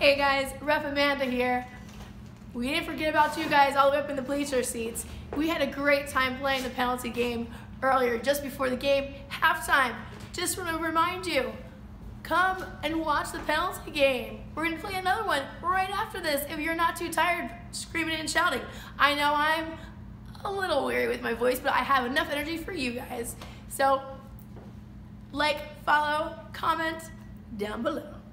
Hey guys, Ref Amanda here. We didn't forget about you guys all the way up in the bleacher seats. We had a great time playing the penalty game earlier, just before the game, halftime. Just want to remind you, come and watch the penalty game. We're going to play another one right after this if you're not too tired screaming and shouting. I know I'm a little weary with my voice, but I have enough energy for you guys. So, like, follow, comment down below.